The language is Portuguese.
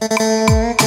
Música